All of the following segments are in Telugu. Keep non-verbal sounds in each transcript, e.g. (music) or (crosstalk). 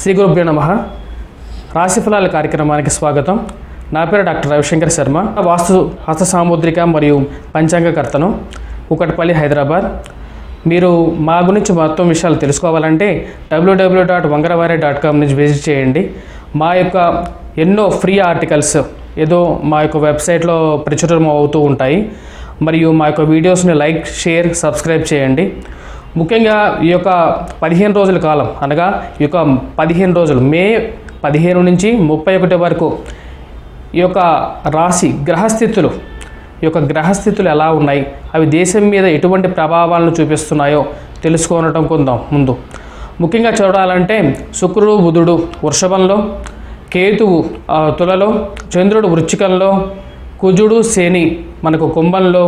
శ్రీ గురుభ్యో నమ. రాశిఫలాల కార్యక్రమానికి స్వాగతం. నా పేరు డాక్టర్ రవిశంకర్ శర్మ. వాస్తు హస్త సాముద్రిక మరియు పంచాంగకర్తను కుకట్పల్లి హైదరాబాద్. మీరు మా గురించి మొత్తం విషయాలు తెలుసుకోవాలంటే W W dot Vangaravari dot com నుంచి విజిట్ చేయండి. మా యొక్క ఎన్నో ఫ్రీ ఆర్టికల్స్ ఏదో మా యొక్క వెబ్సైట్లో ప్రచురం అవుతూ ఉంటాయి. మరియు మా యొక్క వీడియోస్ని లైక్ షేర్ సబ్స్క్రైబ్ చేయండి. ముఖ్యంగా ఈ యొక్క పదిహేను రోజుల కాలం అనగా ఈ యొక్క పదిహేను రోజులు మే పదిహేను నుంచి ముప్పై ఒకటి వరకు ఈ యొక్క రాశి గ్రహస్థితులు ఈ యొక్క గ్రహస్థితులు ఎలా ఉన్నాయి అవి దేశం మీద ఎటువంటి ప్రభావాలను చూపిస్తున్నాయో తెలుసుకోనటం కొందాం ముందు. ముఖ్యంగా చూడాలంటే శుక్రుడు బుధుడు వృషభంలో కేతువు తులలో చంద్రుడు వృచ్చికంలో కుజుడు శని మనకు కుంభంలో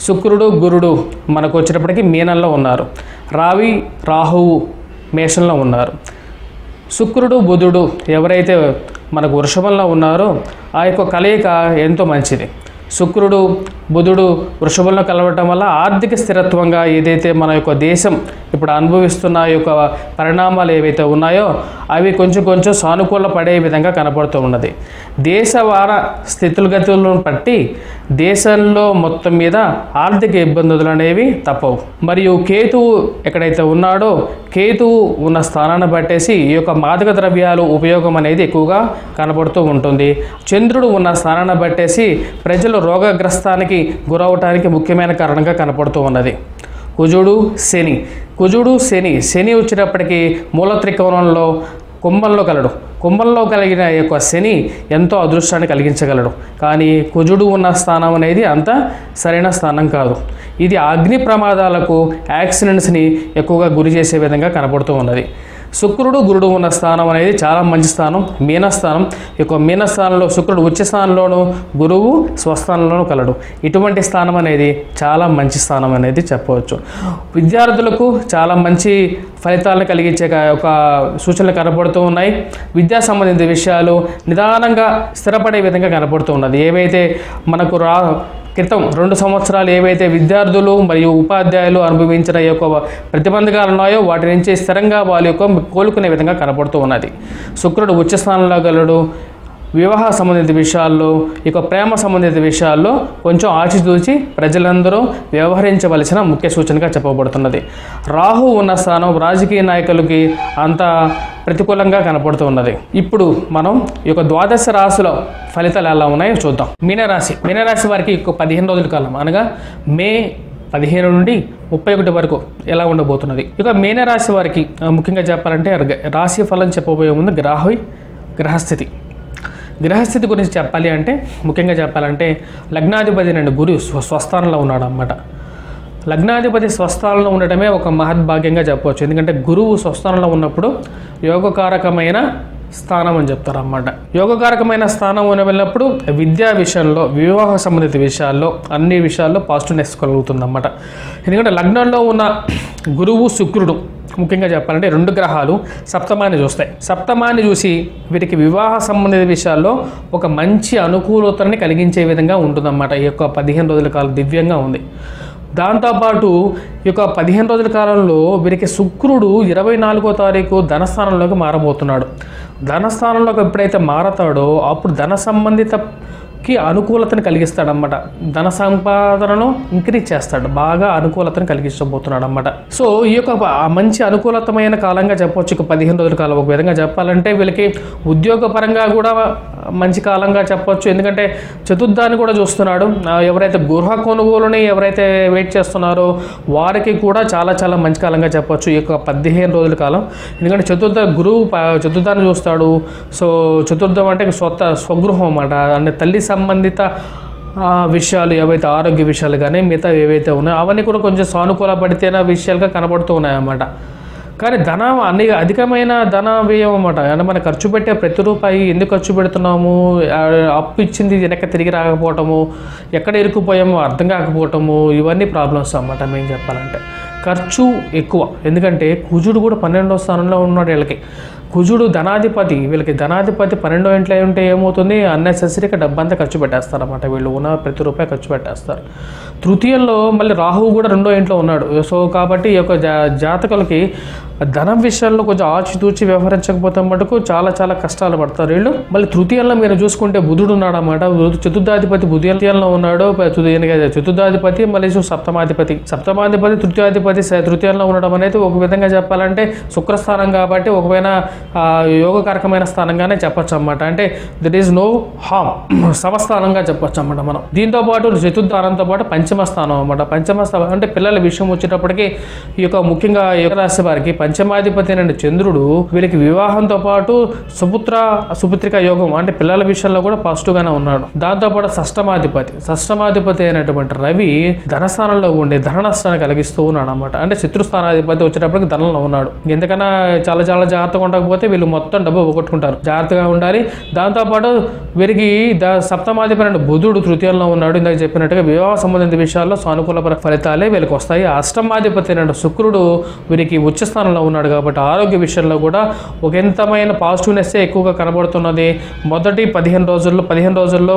శుక్రుడు గురుడు మనకు వచ్చేటప్పటికి మీనంలో ఉన్నారు. రావి రాహువు మేషంలో ఉన్నారు. శుక్రుడు బుధుడు ఎవరైతే మనకు వృషభంలో ఉన్నారో ఆ యొక్క కలయిక ఎంతో మంచిది. శుక్రుడు బుధుడు వృషభంలో కలవటం వల్ల ఆర్థిక స్థిరత్వంగా ఏదైతే మన యొక్క దేశం ఇప్పుడు అనుభవిస్తున్న యొక్క పరిణామాలు ఏవైతే ఉన్నాయో అవి కొంచెం కొంచెం సానుకూల పడే విధంగా కనపడుతూ ఉన్నది. దేశవార స్థితులగతులను బట్టి దేశంలో మొత్తం మీద ఆర్థిక ఇబ్బందులు అనేవి తప్పవు. మరియు కేతువు ఎక్కడైతే ఉన్నాడో కేతువు ఉన్న స్థానాన్ని బట్టేసి ఈ యొక్క మాదక ద్రవ్యాలు ఉపయోగం అనేది ఎక్కువగా కనబడుతూ ఉంటుంది. చంద్రుడు ఉన్న స్థానాన్ని బట్టేసి ప్రజలు రోగగ్రస్తానికి గురవటానికి ముఖ్యమైన కారణంగా కనపడుతూ ఉన్నది. కుజుడు శని. కుజుడు శని. శని వచ్చినప్పటికీ మూల త్రికోణంలో కుంభంలో కలడు. కుంభంలో కలిగిన యొక్క శని ఎంతో అదృష్టాన్ని కలిగించగలడు. కానీ కుజుడు ఉన్న స్థానం అనేది అంత సరైన స్థానం కాదు. ఇది అగ్ని ప్రమాదాలకు యాక్సిడెంట్స్ని ఎక్కువగా గురి చేసే విధంగా కనపడుతూ ఉన్నది. శుక్రుడు గురుడు ఉన్న స్థానం అనేది చాలా మంచి స్థానం మీనస్థానం. ఈ యొక్క మీనస్థానంలో శుక్రుడు ఉచ్చ స్థానంలోను గురువు స్వస్థానంలోనూ కలడు. ఇటువంటి స్థానం అనేది చాలా మంచి స్థానం అనేది చెప్పవచ్చు. విద్యార్థులకు చాలా మంచి ఫలితాలను కలిగించే ఒక సూచనలు కనబడుతూ ఉన్నాయి. విద్యా సంబంధిత విషయాలు నిదానంగా స్థిరపడే విధంగా కనబడుతూ ఉన్నది. ఏవైతే మనకు రా క్రితం రెండు సంవత్సరాలు ఏవైతే విద్యార్థులు మరియు ఉపాధ్యాయులు అనుభవించిన యొక్క ప్రతిబంధకాలు ఉన్నాయో వాటి నుంచి స్థిరంగా వాళ్ళ యొక్క కోలుకునే విధంగా కనబడుతూ ఉన్నది. శుక్రుడు ఉచ్చ స్థానంలో గలడు. వివాహ సంబంధిత విషయాల్లో ఇక ప్రేమ సంబంధిత విషయాల్లో కొంచెం ఆచితూచి ప్రజలందరూ వ్యవహరించవలసిన ముఖ్య సూచనగా చెప్పబడుతున్నది. రాహు ఉన్న స్థానం రాజకీయ నాయకులకి అంత ప్రతికూలంగా కనపడుతూ ఉన్నది. ఇప్పుడు మనం ఈ యొక్క ద్వాదశ రాశుల ఫలితాలు ఎలా ఉన్నాయో చూద్దాం. మీనరాశి. మీనరాశి వారికి ఇంకో పదిహేను రోజుల కాలం అనగా మే పదిహేను నుండి ముప్పై ఒకటి వరకు ఎలా ఉండబోతున్నది. ఇక మీనరాశి వారికి ముఖ్యంగా చెప్పాలంటే రాశి ఫలం చెప్పబోయే ముందు గ్రాహి గ్రహస్థితి. గ్రహస్థితి గురించి చెప్పాలి అంటే ముఖ్యంగా చెప్పాలంటే లగ్నాధిపతి నుండి గురు స్వ- స్వస్థానంలో ఉన్నాడు అన్నమాట లగ్నాధిపతి స్వస్థానంలో ఉండటమే ఒక మహద్భాగ్యంగా చెప్పవచ్చు. ఎందుకంటే గురువు స్వస్థానంలో ఉన్నప్పుడు యోగకారకమైన స్థానం అని చెప్తారు అన్నమాట యోగకారకమైన స్థానం అని వెళ్ళినప్పుడు విద్యా విషయంలో వివాహ సంబంధిత విషయాల్లో అన్ని విషయాల్లో పాజిటివ్నెస్ కలుగుతుంది అన్నమాట ఎందుకంటే లగ్నంలో ఉన్న గురువు శుక్రుడు ముఖ్యంగా చెప్పాలంటే రెండు గ్రహాలు సప్తమాన్ని చూస్తాయి. సప్తమాన్ని చూసి వీటికి వివాహ సంబంధిత విషయాల్లో ఒక మంచి అనుకూలతని కలిగించే విధంగా ఉంటుందన్నమాట. ఈ యొక్క పదిహేను రోజుల కాలం దివ్యంగా ఉంది. దాంతోపాటు ఈ యొక్క పదిహేను రోజుల కాలంలో వీరికి శుక్రుడు ఇరవై నాలుగో తారీఖు ధనస్థానంలోకి మారబోతున్నాడు. ధనస్థానంలోకి ఎప్పుడైతే మారతాడో అప్పుడు ధన సంబంధిత కి అనుకూలతను కలిగిస్తాడనమాట ధన సంపాదనను ఇంక్రీజ్ చేస్తాడు. బాగా అనుకూలతను కలిగించబోతున్నాడు అనమాట సో ఈ యొక్క మంచి అనుకూలతమైన కాలంగా చెప్పవచ్చు ఇక పదిహేను రోజుల కాలం ఒక విధంగా చెప్పాలంటే వీళ్ళకి ఉద్యోగపరంగా కూడా మంచి కాలంగా చెప్పవచ్చు ఎందుకంటే చతుర్థాన్ని కూడా చూస్తున్నాడు. ఎవరైతే గృహ కొనుగోలుని ఎవరైతే వెయిట్ చేస్తున్నారో వారికి కూడా చాలా చాలా మంచి కాలంగా చెప్పవచ్చు ఈ యొక్క పదిహేను రోజుల కాలం. ఎందుకంటే చతుర్థ గురువు ప- చతుర్థాన్ని చూస్తాడు. సో చతుర్థం అంటే స్వత స్వగృహం అన్నమాట. అంటే తల్లి సంబంధిత విషయాలు ఏవైతే ఆరోగ్య విషయాలు కానీ మిగతా ఏవైతే ఉన్నాయో అవన్నీ కూడా కొంచెం సానుకూల పడితేనే విషయాలుగా కనబడుతూ ఉన్నాయన్నమాట. కానీ ధనం అన్ని అధికమైన ధన వ్యయం అన్నమాట. అంటే మనం ఖర్చు పెట్టే ప్రతి రూపాయి ఎందుకు ఖర్చు పెడుతున్నాము? అప్పు ఇచ్చింది వెనక తిరిగి రాకపోవటము ఎక్కడ ఇరుక్కుపోయామో అర్థం కాకపోవటము ఇవన్నీ ప్రాబ్లమ్స్ అన్నమాట మేము చెప్పాలంటే. ఖర్చు ఎక్కువ. ఎందుకంటే కుజుడు కూడా పన్నెండో స్థానంలో ఉన్నాడు వీళ్ళకి. కుజుడు ధనాధిపతి వీళ్ళకి ధనాధిపతి పన్నెండో ఇంట్లో ఉంటే ఏమవుతుంది? అన్నెసెసరీగా డబ్బంతా ఖర్చు పెట్టేస్తారు అనమాట వీళ్ళు ఉన్న ప్రతి రూపాయి ఖర్చు పెట్టేస్తారు. తృతీయంలో మళ్ళీ రాహువు కూడా రెండో ఇంట్లో ఉన్నాడు. సో కాబట్టి ఈ యొక్క జా జాతకులకి ధనం విషయంలో కొంచెం ఆచితూచి వ్యవహరించకపోతే మటుకు చాలా చాలా కష్టాలు పడతారు వీళ్ళు. మళ్ళీ తృతీయంలో మీరు చూసుకుంటే బుధుడు ఉన్నాడు అనమాట చతుర్థాధిపతి బుధుయంలో ఉన్నాడు. చతుర్థాధిపతి మళ్ళీ సప్తమాధిపతి. సప్తమాధిపతి తృతీయాధిపతి స- తృతీయంలో ఉండడం అనేది ఒక విధంగా చెప్పాలంటే శుక్రస్థానం కాబట్టి ఒకవేళ ఆ, యోగకారకమైన స్థానంగానే చెప్పొచ్చు అనమాట అంటే దట్ ఈస్ నో హామ్ సమస్థానంగా చెప్పొచ్చు అనమాట మనం. దీంతో పాటు చతుర్థానంతో పాటు పంచమ స్థానం అనమాట పంచమ స్థానం అంటే పిల్లల విషయం వచ్చేటప్పటికి ఈ యొక్క ముఖ్యంగా ఈ వారికి పంచమాధిపతి అయిన చంద్రుడు వీళ్ళకి వివాహంతో పాటు సుపుత్ర సుపుత్రిక యోగం అంటే పిల్లల విషయంలో కూడా పాజిటివ్గానే ఉన్నాడు. దాంతోపాటు షష్టమాధిపతి. షష్టమాధిపతి అయినటువంటి రవి ధనస్థానంలో ఉండే ధన నష్టాన్ని కలిగిస్తూ ఉన్నాడు అనమాట అంటే శత్రుస్థానాధిపతి వచ్చేటప్పటికి ధనంలో ఉన్నాడు. ఎందుకన్నా చాలా చాలా జాగ్రత్తగా ఉండకపోతే వీళ్ళు మొత్తం డబ్బు పోగొట్టుకుంటారు. జాగ్రత్తగా ఉండాలి. దాంతోపాటు వీరికి ద సప్తమాధిపతి బుధుడు తృతీయంలో ఉన్నాడు. ఇందాక చెప్పినట్టుగా వివాహ సంబంధిత విషయాల్లో సానుకూల ఫలితాలే వీళ్ళకి వస్తాయి. అష్టమాధిపతి అయిన శుక్రుడు వీరికి ఉచ్చ స్థానంలో ఉన్నాడు కాబట్టి ఆరోగ్య విషయంలో కూడా ఒక ఎంతమైన పాజిటివ్నెస్ ఎక్కువగా కనబడుతున్నది. మొదటి పదిహేను రోజుల్లో పదిహేను రోజుల్లో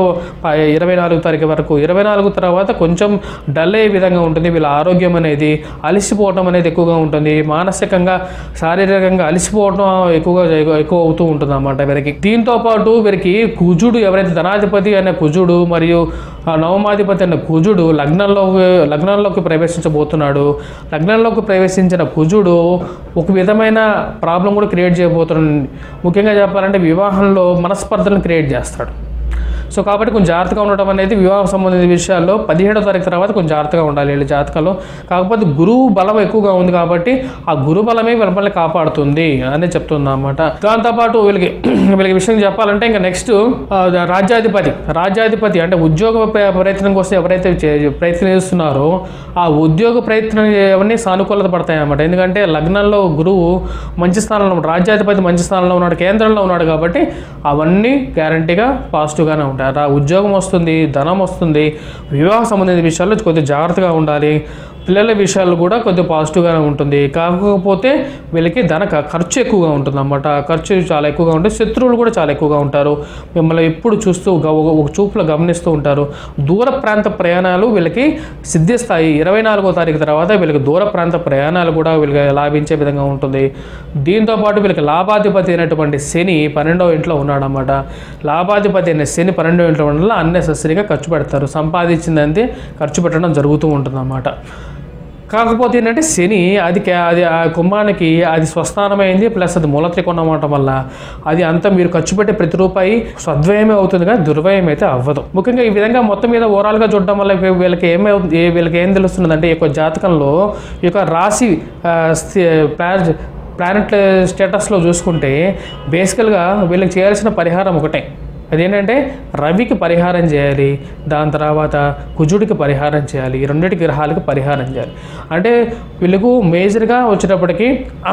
ఇరవై నాలుగు తారీఖు వరకు. ఇరవై నాలుగు తర్వాత కొంచెం డల్ అయ్యే విధంగా ఉంటుంది. వీళ్ళ ఆరోగ్యం అనేది అలసిపోవటం అనేది ఎక్కువగా ఉంటుంది. మానసికంగా శారీరకంగా అలసిపోవటం ఎక్కువగా ఎక్కువ- అవుతూ ఉంటుంది అన్నమాట వీరికి. దీంతో పాటు వీరికి కుజుడు ఎవరైతే ధనాధిపతి అనే కుజుడు మరియు ఆ నవమాధిపతి అనే కుజుడు లగ్నంలో లగ్నంలోకి ప్రవేశించబోతున్నాడు. లగ్నంలోకి ప్రవేశించిన కుజుడు ఒక విధమైన ప్రాబ్లం కూడా క్రియేట్ చేయబోతున్నాడు. ముఖ్యంగా చెప్పాలంటే వివాహంలో మనస్పర్ధలను క్రియేట్ చేస్తాడు. సో కాబట్టి కొంచెం జాగ్రత్తగా ఉండటం అనేది వివాహ సంబంధించిన విషయాల్లో పదిహేడో తారీఖు తర్వాత కొంచెం జాగ్రత్తగా ఉండాలి వీళ్ళ జాతకంలో. కాకపోతే గురువు బలం ఎక్కువగా ఉంది కాబట్టి ఆ గురు బలమే మిమ్మల్ని కాపాడుతుంది అని చెప్తుంది అనమాట దాంతోపాటు వీళ్ళకి (clears throat) వీళ్ళకి విషయం చెప్పాలంటే ఇంకా నెక్స్ట్ రాజ్యాధిపతి రాజ్యాధిపతి అంటే ఉద్యోగ ప్ర- ప్రయత్నం కోసం ఎవరైతే చే- ప్రయత్నిస్తున్నారో ఆ ఉద్యోగ ప్రయత్నం అవన్నీ సానుకూలత పడతాయన్నమాట ఎందుకంటే లగ్నంలో గురువు మంచి స్థానంలో రాజ్యాధిపతి మంచి స్థానంలో ఉన్నాడు కేంద్రంలో ఉన్నాడు కాబట్టి అవన్నీ గ్యారంటీగా పాజిటివ్గానే ఉంటాయి ఉద్యోగం వస్తుంది ధనం వస్తుంది. వివాహ సంబంధించిన విషయాల్లో కొద్దిగా జాగ్రత్తగా ఉండాలి. పిల్లల విషయాలు కూడా కొద్దిగా పాజిటివ్గానే ఉంటుంది. కాకపోతే వీళ్ళకి ధన ఖర్చు ఎక్కువగా ఉంటుంది అన్నమాట ఖర్చు చాలా ఎక్కువగా ఉంటుంది. శత్రువులు కూడా చాలా ఎక్కువగా ఉంటారు. మిమ్మల్ని ఎప్పుడు చూస్తూ ఒక- చూపులో గమనిస్తూ ఉంటారు. దూర ప్రాంత ప్రయాణాలు వీళ్ళకి సిద్ధిస్తాయి. ఇరవై నాలుగో తారీఖు తర్వాత వీళ్ళకి దూర ప్రాంత ప్రయాణాలు కూడా వీళ్ళకి లాభించే విధంగా ఉంటుంది. దీంతో పాటు వీళ్ళకి లాభాధిపతి అయినటువంటి శని పన్నెండవ ఇంట్లో ఉన్నాడనమాట లాభాధిపతి అయిన శని పన్నెండవ ఇంట్లో ఉండడం అన్నెసరీగా అన్నెసెసరీగా ఖర్చు పెడతారు. సంపాదించిందంతే ఖర్చు పెట్టడం జరుగుతూ ఉంటుందన్నమాట. కాకపోతే ఏంటంటే శని అది అది ఆ కుంభానికి అది స్వస్థానమైంది ప్లస్ అది మూల త్రికోణం అవటం వల్ల అది అంతా మీరు ఖర్చు పెట్టే ప్రతి రూపాయి సద్వయమే అవుతుంది కానీ దుర్వ్యయం అయితే అవ్వదు. ముఖ్యంగా ఈ విధంగా మొత్తం మీద ఓవరాల్గా చూడడం వల్ల వీళ్ళకి ఏమవుతుంది వీళ్ళకి ఏం తెలుస్తుందంటే ఈ యొక్క జాతకంలో ఈ యొక్క రాశి ప్లానెట్ స్టేటస్లో చూసుకుంటే బేసికల్గా వీళ్ళకి చేయాల్సిన పరిహారం ఒకటే. అదేంటంటే రవికి పరిహారం చేయాలి దాని తర్వాత కుజుడికి పరిహారం చేయాలి ఈ రెండింటి గ్రహాలకు పరిహారం చేయాలి. అంటే వీళ్ళకు మేజర్గా వచ్చేటప్పటికి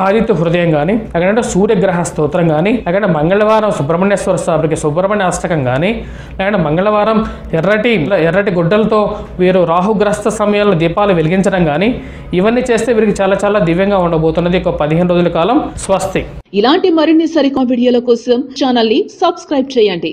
ఆదిత్య హృదయం కానీ లేకంటే సూర్యగ్రహ స్తోత్రం కానీ లేకంటే మంగళవారం సుబ్రహ్మణ్యేశ్వర స్వామికి సుబ్రహ్మణ్య అష్టకం కానీ లేకంటే మంగళవారం ఎర్రటి ఎర్రటి గుడ్డలతో వీరు రాహుగ్రస్త సమయంలో దీపాలు వెలిగించడం కానీ ఇవన్నీ చేస్తే వీరికి చాలా చాలా దివ్యంగా ఉండబోతున్నది ఒక పదిహేను రోజుల కాలం స్వస్తి. ఇలాంటి మరిన్ని సరికా వీడియోల కోసం ఛానల్ని సబ్స్క్రైబ్ చేయండి.